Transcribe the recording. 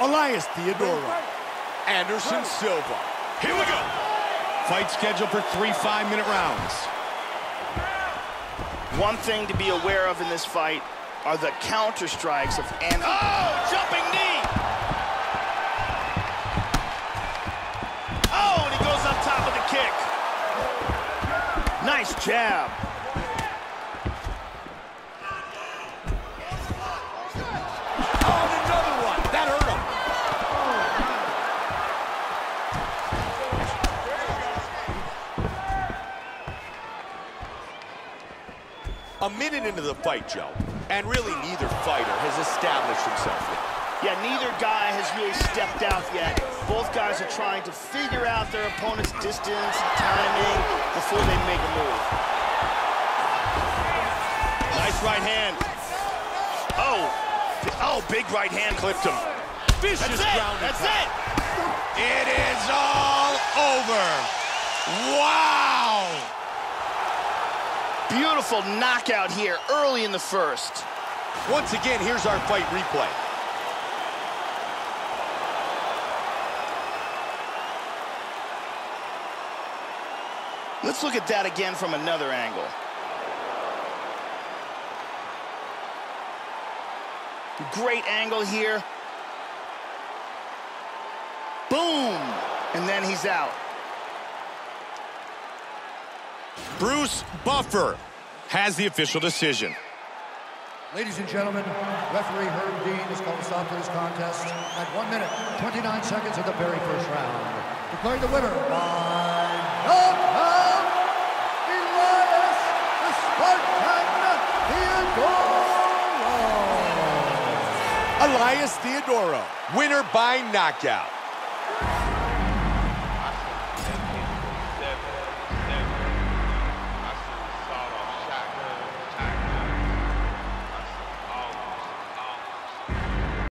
Elias Theodorou. Anderson Silva. Here we go. Fight scheduled for three five-minute rounds. One thing to be aware of in this fight are the counter strikes of and oh, jumping knee. Oh, and he goes up top of the kick. Nice jab. A minute into the fight, Joe, and really neither fighter has established himself yet. Yeah, neither guy has really stepped out yet. Both guys are trying to figure out their opponent's distance and timing before they make a move. Nice right hand. Oh, oh, big right hand clipped him. Vicious That's it, that's it. It is all over. Wow! Beautiful knockout here early in the first. Once again, here's our fight replay. Let's look at that again from another angle. Great angle here. Boom! And then he's out. Bruce Buffer has the official decision. Ladies and gentlemen, referee Herb Dean has called a stop to this contest at 1 minute, 29 seconds of the very first round. Declaring the winner by knockout, Elias the Spartan Theodorou. Elias Theodorou. Winner by knockout.